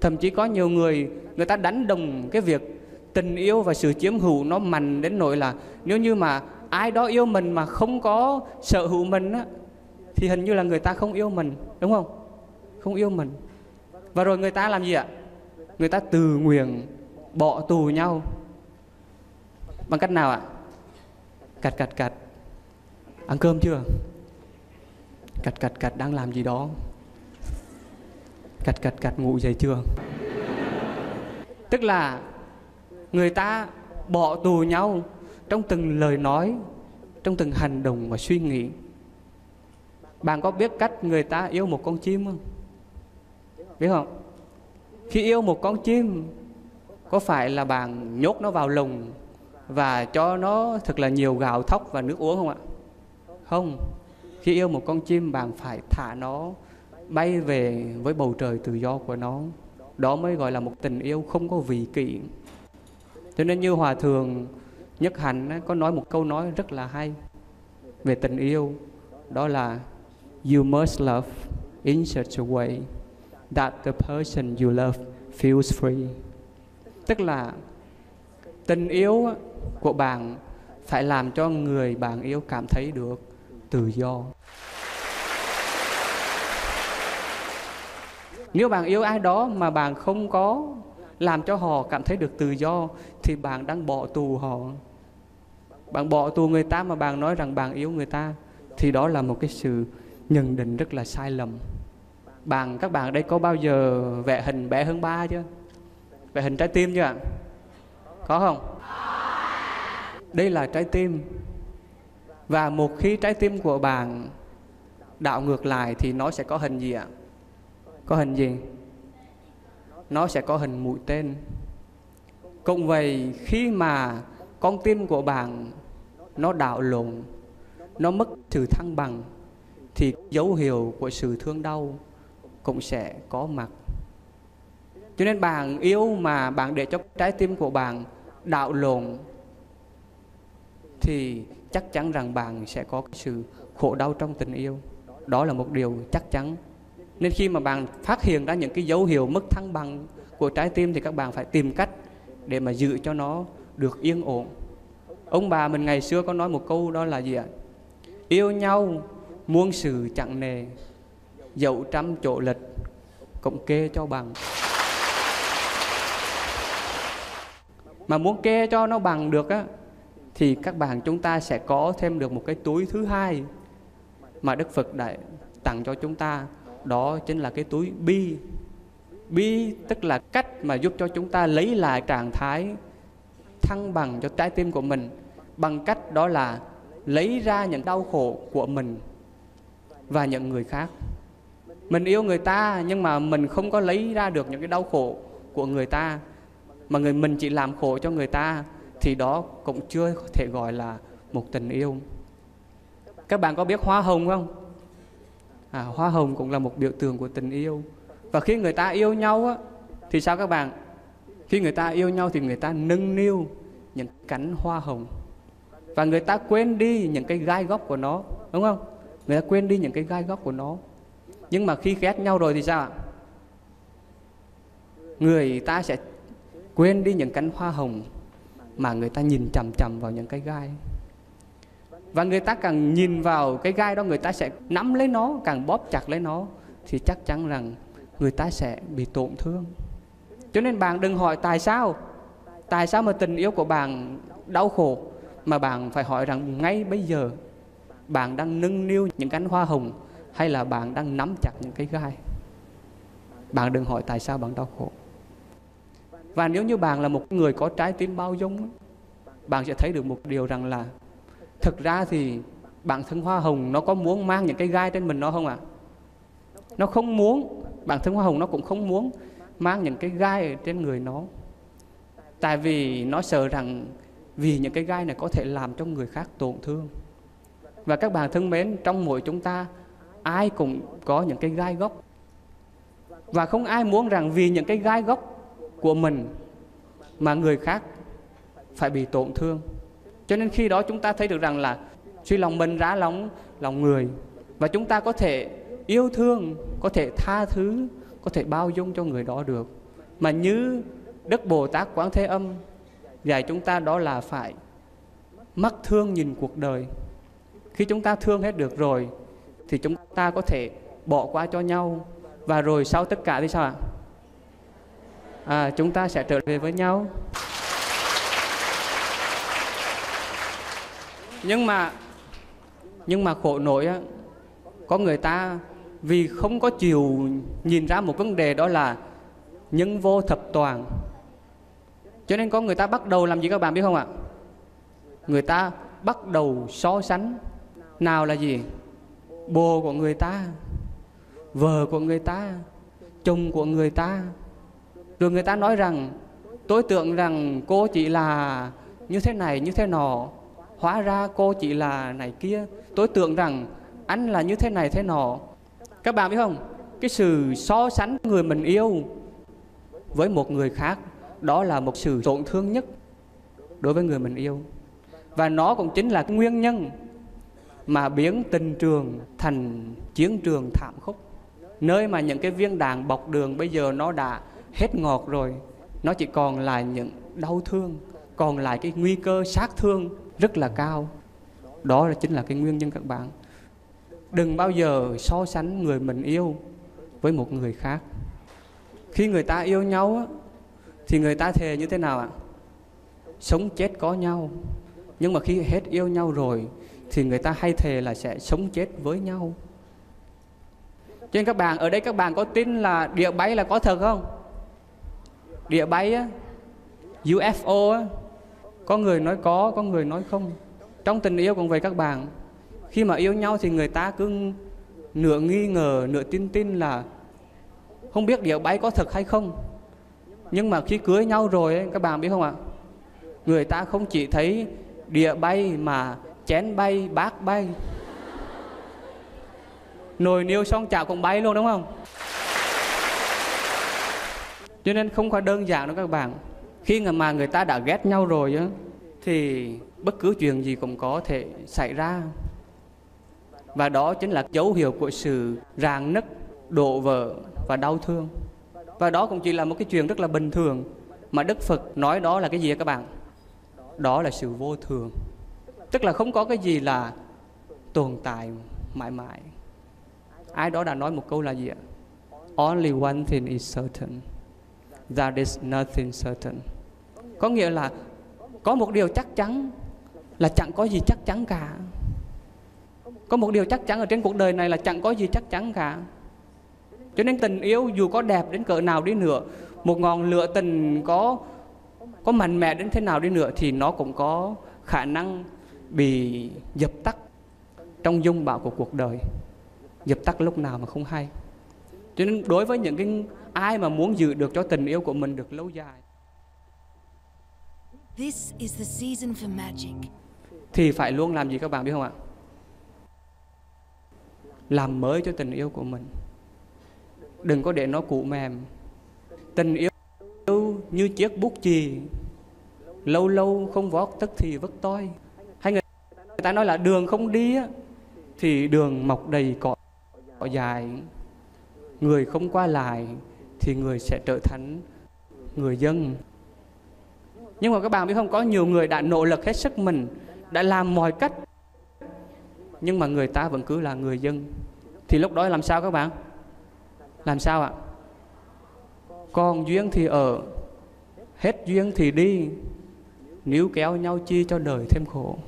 Thậm chí có nhiều người người ta đánh đồng cái việc tình yêu và sự chiếm hữu nó mạnh đến nỗi là nếu như mà ai đó yêu mình mà không có sở hữu mình á, thì hình như là người ta không yêu mình, đúng không? Không yêu mình. Và rồi người ta làm gì ạ? Người ta từ nguyện bỏ tù nhau. Bằng cách nào ạ? Cạch cạch cạch. Ăn cơm chưa? Cạch cạch cạch, đang làm gì đó. Cạch cạch cạch, ngủ dậy chưa? Tức là người ta bỏ tù nhau trong từng lời nói, trong từng hành động và suy nghĩ bạn có biết cách người ta yêu một con chim không? Biết không? Khi yêu một con chim, có phải là bạn nhốt nó vào lồng và cho nó thật là nhiều gạo thóc và nước uống không ạ? Không. Khi yêu một con chim, bạn phải thả nó bay về với bầu trời tự do của nó. Đó mới gọi là một tình yêu không có vị kỷ. Cho nên như hòa thượng nhất hạnh có nói một câu nói rất là hay về tình yêu. Đó là you must love in such a way that the person you love feels free. Tức là, tình yêu của bạn phải làm cho người bạn yêu cảm thấy được tự do. Nếu bạn yêu ai đó mà bạn không có làm cho họ cảm thấy được tự do, thì bạn đang bỏ tù họ. Bạn bỏ tù người ta mà bạn nói rằng bạn yêu người ta, thì đó là một cái sự nhận định rất là sai lầm. Bạn, các bạn đây có bao giờ vẽ hình bé hơn ba chưa? Vẽ hình trái tim chưa ạ? Có không? Đây là trái tim. Và một khi trái tim của bạn đảo ngược lại thì nó sẽ có hình gì ạ? Có hình gì? Nó sẽ có hình mũi tên. Cũng vậy, khi mà con tim của bạn nó đảo lộn, nó mất sự thăng bằng thì dấu hiệu của sự thương đau cũng sẽ có mặt. Cho nên bạn yêu mà bạn để cho trái tim của bạn đảo lộn, thì chắc chắn rằng bạn sẽ có sự khổ đau trong tình yêu. Đó là một điều chắc chắn. Nên khi mà bạn phát hiện ra những cái dấu hiệu mất thăng bằng của trái tim thì các bạn phải tìm cách để mà giữ cho nó được yên ổn. Ông bà mình ngày xưa có nói một câu đó là gì ạ? Yêu nhau muôn sự chẳng nề, dẫu trăm chỗ lệch, cũng kê cho bằng. Mà muốn kê cho nó bằng được á, thì các bạn chúng ta sẽ có thêm được một cái túi thứ hai mà Đức Phật đã tặng cho chúng ta. Đó chính là cái túi bi. Bi tức là cách mà giúp cho chúng ta lấy lại trạng thái thăng bằng cho trái tim của mình. Bằng cách đó là lấy ra những đau khổ của mình và những người khác. Mình yêu người ta nhưng mà mình không có lấy ra được những cái đau khổ của người ta. Mà người mình chỉ làm khổ cho người ta thì đó cũng chưa thể gọi là một tình yêu. Các bạn có biết hoa hồng không? À, hoa hồng cũng là một biểu tượng của tình yêu. Và khi người ta yêu nhau á, thì sao các bạn? Khi người ta yêu nhau thì người ta nâng niu những cánh hoa hồng. Và người ta quên đi những cái gai góc của nó đúng không? Người ta quên đi những cái gai góc của nó. Nhưng mà khi ghét nhau rồi thì sao ạ? Người ta sẽ quên đi những cánh hoa hồng mà người ta nhìn chằm chằm vào những cái gai. Và người ta càng nhìn vào cái gai đó, người ta sẽ nắm lấy nó, càng bóp chặt lấy nó, thì chắc chắn rằng người ta sẽ bị tổn thương. Cho nên bạn đừng hỏi tại sao. Tại sao mà tình yêu của bạn đau khổ? Mà bạn phải hỏi rằng, ngay bây giờ bạn đang nâng niu những cánh hoa hồng hay là bạn đang nắm chặt những cái gai? Bạn đừng hỏi tại sao bạn đau khổ. Và nếu như bạn là một người có trái tim bao dung, bạn sẽ thấy được một điều rằng là thực ra thì bản thân hoa hồng nó có muốn mang những cái gai trên mình nó không ạ? À? nó không muốn, bản thân hoa hồng nó cũng không muốn mang những cái gai ở trên người nó. Tại vì nó sợ rằng vì những cái gai này có thể làm cho người khác tổn thương và các bạn thân mến, trong mỗi chúng ta, ai cũng có những cái gai góc. Và không ai muốn rằng vì những cái gai góc của mình mà người khác phải bị tổn thương. Cho nên khi đó chúng ta thấy được rằng là suy lòng mình rã lòng lòng người. Và chúng ta có thể yêu thương, có thể tha thứ, có thể bao dung cho người đó được. Mà như đức bồ tát quán thế âm dạy chúng ta đó là phải mắt thương nhìn cuộc đời khi chúng ta thương hết được rồi thì chúng ta có thể bỏ qua cho nhau. Và rồi sau tất cả thì sao ạ? À, chúng ta sẽ trở về với nhau. Nhưng mà nhưng mà khổ nổi á có người ta vì không có chịu nhìn ra một vấn đề đó là nhân vô thập toàn. Cho nên có người ta bắt đầu làm gì các bạn biết không ạ? Người ta bắt đầu so sánh nào là gì? Bồ của người ta vợ của người ta, chồng của người ta. Rồi người ta nói rằng, tôi tưởng rằng cô chỉ là như thế này, như thế nọ. Hóa ra cô chỉ là này kia. Tôi tưởng rằng anh là như thế này, thế nọ. Các bạn biết không? Cái sự so sánh người mình yêu với một người khác, đó là một sự tổn thương nhất đối với người mình yêu. Và nó cũng chính là nguyên nhân mà biến tình trường thành chiến trường thảm khốc. Nơi mà những cái viên đạn bọc đường bây giờ nó đã hết ngọt rồi, nó chỉ còn là những đau thương, còn lại cái nguy cơ sát thương rất là cao. Đó là chính là cái nguyên nhân các bạn. Đừng bao giờ so sánh người mình yêu với một người khác. Khi người ta yêu nhau thì người ta thề như thế nào ạ? Sống chết có nhau. Nhưng mà khi hết yêu nhau rồi thì người ta hay thề là sẽ sống chết với nhau. Cho nên các bạn ở đây các bạn có tin là địa bay là có thật không? Địa bay á UFO á có người nói có có người nói không? Trong tình yêu cũng vậy các bạn khi mà yêu nhau thì người ta cứ nửa nghi ngờ nửa tin tin là không biết địa bay có thật hay không. Nhưng mà khi cưới nhau rồi ấy, các bạn biết không ạ? Người ta không chỉ thấy địa bay mà chén bay bát bay. Nồi niêu xong chảo cũng bay luôn, đúng không? Cho nên không phải đơn giản đâu các bạn. Khi mà người ta đã ghét nhau rồi á, thì bất cứ chuyện gì cũng có thể xảy ra. Và đó chính là dấu hiệu của sự ràng nứt, đổ vỡ và đau thương. Và đó cũng chỉ là một cái chuyện rất là bình thường mà đức phật nói đó là cái gì các bạn? Đó là sự vô thường tức là không có cái gì là tồn tại mãi mãi. Ai đó đã nói một câu là gì ạ? Only one thing is certain. That is nothing certain. Có nghĩa là có một điều chắc chắn là chẳng có gì chắc chắn cả. Có một điều chắc chắn ở trên cuộc đời này là chẳng có gì chắc chắn cả. Cho nên tình yêu dù có đẹp đến cỡ nào đi nữa, một ngọn lửa tình có có mạnh mẽ đến thế nào đi nữa thì nó cũng có khả năng bị dập tắt trong dung bão của cuộc đời. Dập tắt lúc nào mà không hay. Cho nên đối với những cái ai mà muốn giữ được cho tình yêu của mình được lâu dài. This is the season for magic. thì phải luôn làm gì các bạn biết không ạ? Làm mới cho tình yêu của mình. Đừng có để nó cụ mềm. Tình yêu như chiếc bút chì lâu lâu không vót tức thì vất toi người, ta nói là đường không đi á, thì đường mọc đầy cỏ, cỏ dài. Người không qua lại thì người sẽ trở thành người dân. Nhưng mà các bạn biết không có nhiều người đã nỗ lực hết sức mình đã làm mọi cách nhưng mà người ta vẫn cứ là người dân. Thì lúc đó làm sao các bạn? Làm sao ạ? Còn duyên thì ở hết duyên thì đi. Níu kéo nhau chi cho đời thêm khổ.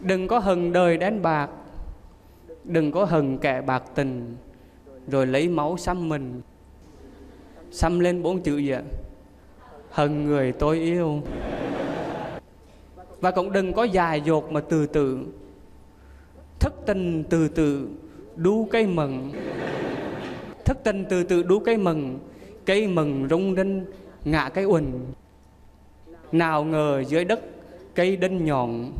Đừng có hừng đời đen bạc, đừng có hừng kẻ bạc tình, rồi lấy máu xăm mình. Xăm lên bốn chữ gì ạ? Hận người tôi yêu. Và cũng đừng có dài dột mà từ từ. Thất tình từ từ, đu cây mừng. Thất tình từ từ, đu cây mừng cây mừng rung rinh ngã cây uỳnh. Nào ngờ dưới đất cây đinh nhọn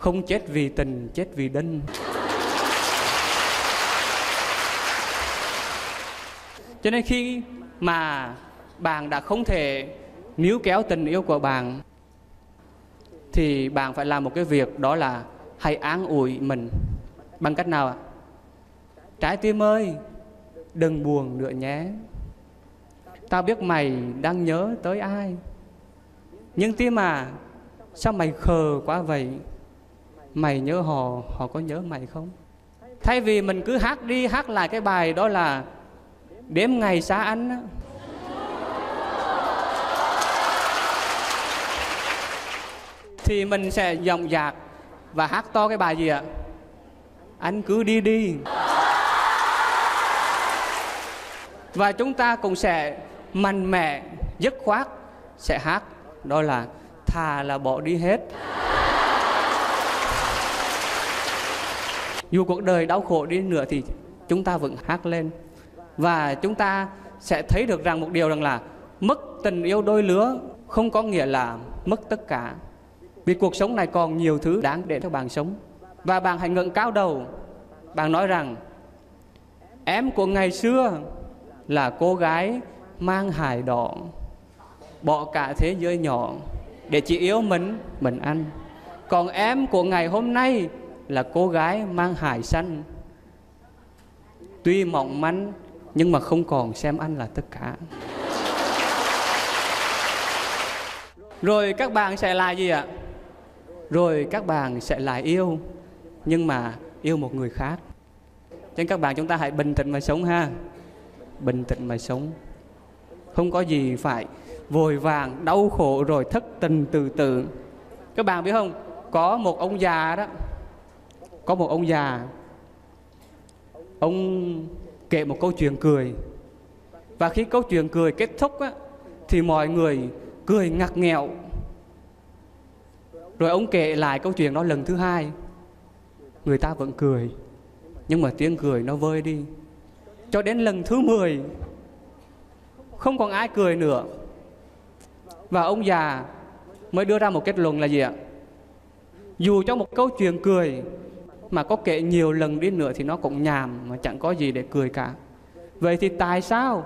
không chết vì tình, chết vì đinh. Cho nên khi mà bạn đã không thể níu kéo tình yêu của bạn, thì bạn phải làm một cái việc đó là hãy an ủi mình. Bằng cách nào ạ? Trái tim ơi, đừng buồn nữa nhé. Tao biết mày đang nhớ tới ai. Nhưng tim à sao mày khờ quá vậy? Mày nhớ họ họ có nhớ mày không? Thay vì mình cứ hát đi hát lại cái bài đó là đếm ngày xa anh thì mình sẽ dòng dạc và hát to cái bài gì ạ? Anh cứ đi đi và chúng ta cũng sẽ mạnh mẽ, dứt khoát sẽ hát đó là thà là bỏ đi hết dù cuộc đời đau khổ đi nữa thì chúng ta vẫn hát lên. Và chúng ta sẽ thấy được rằng một điều rằng là mất tình yêu đôi lứa không có nghĩa là mất tất cả. Vì cuộc sống này còn nhiều thứ đáng để cho bạn sống. Và bạn hãy ngẩng cao đầu. Bạn nói rằng, em của ngày xưa là cô gái mang hài đỏ, bỏ cả thế giới nhỏ để chỉ yêu mình mình ăn. Còn em của ngày hôm nay là cô gái mang hài xanh tuy mỏng manh, nhưng mà không còn xem anh là tất cả. Rồi các bạn sẽ là gì ạ? Rồi các bạn sẽ lại yêu, nhưng mà yêu một người khác. Nên các bạn, chúng ta hãy bình tĩnh mà sống ha. Bình tĩnh mà sống. Không có gì phải vội vàng, đau khổ rồi thất tình từ từ. Các bạn biết không? Có một ông già đó có một ông già ông kể một câu chuyện cười. Và khi câu chuyện cười kết thúc á, thì mọi người cười ngặt nghẹo. Rồi ông kể lại câu chuyện đó lần thứ hai. Người ta vẫn cười nhưng mà tiếng cười nó vơi đi. Cho đến lần thứ 10 không còn ai cười nữa. Và ông già mới đưa ra một kết luận là gì ạ? Dù cho một câu chuyện cười mà có kể nhiều lần đi nữa thì nó cũng nhàm mà chẳng có gì để cười cả. Vậy thì tại sao?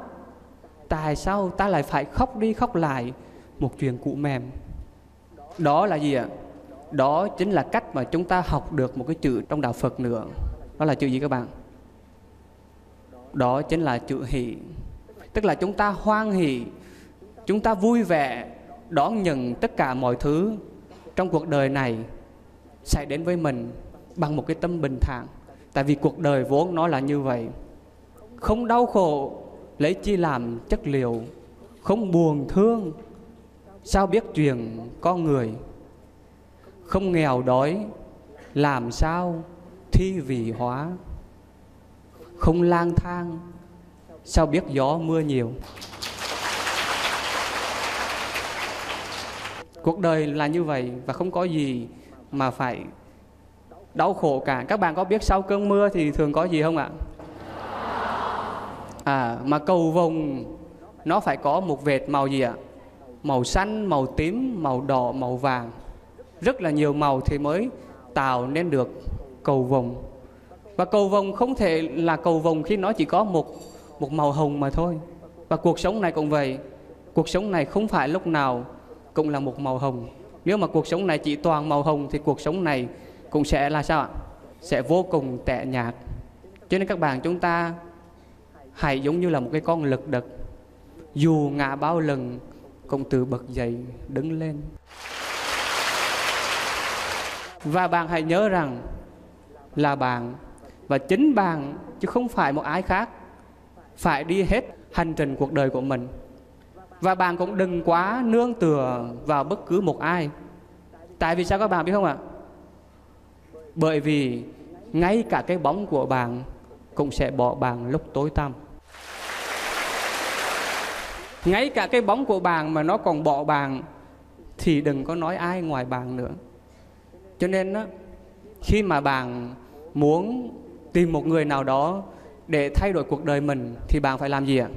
Tại sao ta lại phải khóc đi khóc lại một chuyện cũ mềm? Đó là gì ạ? Đó chính là cách mà chúng ta học được một cái chữ trong đạo Phật nữa. Đó là chữ gì các bạn? Đó chính là chữ hỷ. Tức là chúng ta hoan hỷ, chúng ta vui vẻ, đón nhận tất cả mọi thứ trong cuộc đời này xảy đến với mình bằng một cái tâm bình thản. Tại vì cuộc đời vốn nó là như vậy. Không đau khổ, lấy chi làm chất liệu. Không buồn thương, sao biết chuyện con người. Không nghèo đói, làm sao thi vị hóa. Không lang thang, sao biết gió mưa nhiều. Cuộc đời là như vậy và không có gì mà phải đau khổ cả. Các bạn có biết sau cơn mưa thì thường có gì không ạ? À mà cầu vồng, nó phải có một vệt màu gì ạ? Màu xanh, màu tím, màu đỏ, màu vàng. Rất là nhiều màu thì mới tạo nên được cầu vồng. Và cầu vồng không thể là cầu vồng khi nó chỉ có một một màu hồng mà thôi. Và cuộc sống này cũng vậy. Cuộc sống này không phải lúc nào cũng là một màu hồng. Nếu mà cuộc sống này chỉ toàn màu hồng thì cuộc sống này cũng sẽ là sao ạ? Sẽ vô cùng tệ nhạt. Cho nên các bạn chúng ta hãy giống như là một cái con lực đực dù ngã bao lần, cũng tự bật dậy, đứng lên. Và bạn hãy nhớ rằng là bạn và chính bạn, chứ không phải một ai khác, phải đi hết hành trình cuộc đời của mình. Và bạn cũng đừng quá nương tựa vào bất cứ một ai. Tại vì sao các bạn biết không ạ? Bởi vì ngay cả cái bóng của bạn cũng sẽ bỏ bạn lúc tối tăm. Ngay cả cái bóng của bạn mà nó còn bỏ bạn thì đừng có nói ai ngoài bạn nữa. Cho nên đó, khi mà bạn muốn tìm một người nào đó để thay đổi cuộc đời mình thì bạn phải làm gì ạ?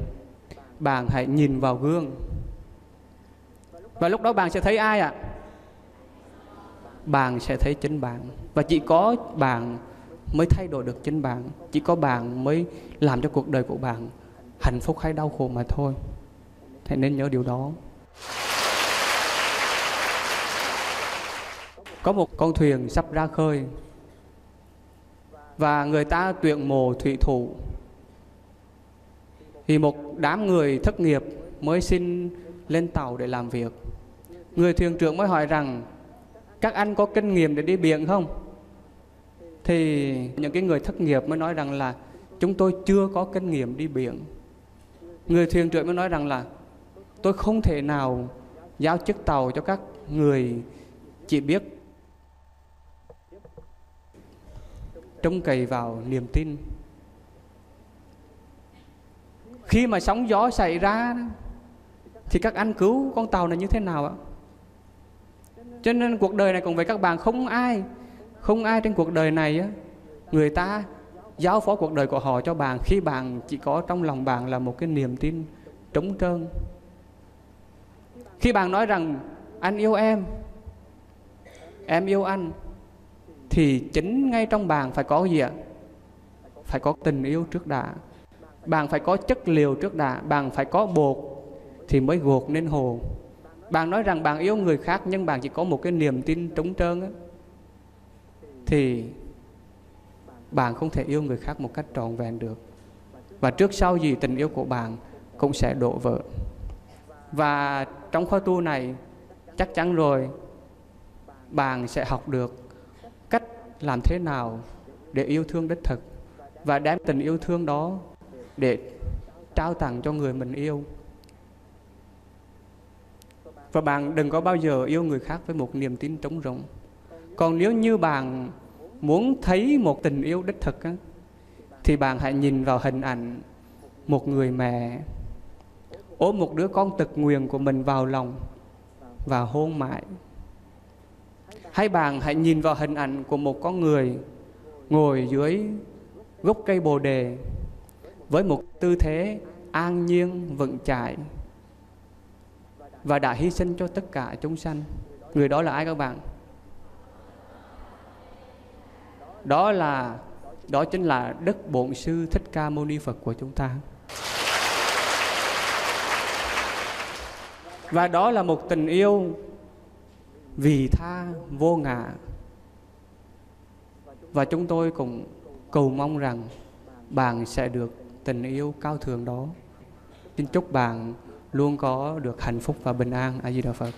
Bạn hãy nhìn vào gương. Và lúc đó bạn sẽ thấy ai ạ? Bạn sẽ thấy chính bạn. Và chỉ có bạn mới thay đổi được chính bạn. Chỉ có bạn mới làm cho cuộc đời của bạn hạnh phúc hay đau khổ mà thôi. Hãy nên nhớ điều đó. Có một con thuyền sắp ra khơi. Và người ta tuyển mộ thủy thủ. Thì một đám người thất nghiệp mới xin lên tàu để làm việc. Người thuyền trưởng mới hỏi rằng các anh có kinh nghiệm để đi biển không? Thì những cái người thất nghiệp mới nói rằng là chúng tôi chưa có kinh nghiệm đi biển. Người thuyền trưởng mới nói rằng là tôi không thể nào giao chức tàu cho các người chỉ biết trông cậy vào niềm tin. Khi mà sóng gió xảy ra thì các anh cứu con tàu này như thế nào ạ? Cho nên cuộc đời này cùng với các bạn không ai không ai trên cuộc đời này á, người ta giao phó cuộc đời của họ cho bạn khi bạn chỉ có trong lòng bạn là một cái niềm tin trống trơn. Khi bạn nói rằng, anh yêu em em yêu anh, thì chính ngay trong bạn phải có gì ạ? Phải có tình yêu trước đã. Bạn phải có chất liệu trước đã, bạn phải có bột thì mới gột nên hồ bạn nói rằng bạn yêu người khác nhưng bạn chỉ có một cái niềm tin trống trơn á, thì bạn không thể yêu người khác một cách trọn vẹn được. Và trước sau gì tình yêu của bạn cũng sẽ đổ vỡ. Và trong khóa tu này chắc chắn rồi bạn sẽ học được cách làm thế nào để yêu thương đích thực và đem tình yêu thương đó để trao tặng cho người mình yêu và bạn đừng có bao giờ yêu người khác với một niềm tin trống rỗng. Còn nếu như bạn muốn thấy một tình yêu đích thực á, thì bạn hãy nhìn vào hình ảnh một người mẹ ôm một đứa con tật nguyền của mình vào lòng và hôn mãi. Hay bạn hãy nhìn vào hình ảnh của một con người ngồi dưới gốc cây bồ đề với một tư thế an nhiên vững chãi và đã hy sinh cho tất cả chúng sanh. Người đó là ai các bạn? Đó là, đó chính là Đức Bổn Sư Thích Ca Mâu Ni Phật của chúng ta. Và đó là một tình yêu vì tha, vô ngã. Và chúng tôi cũng cầu mong rằng bạn sẽ được tình yêu cao thượng đó. Xin chúc bạn luôn có được hạnh phúc và bình an. A Di Đà Phật.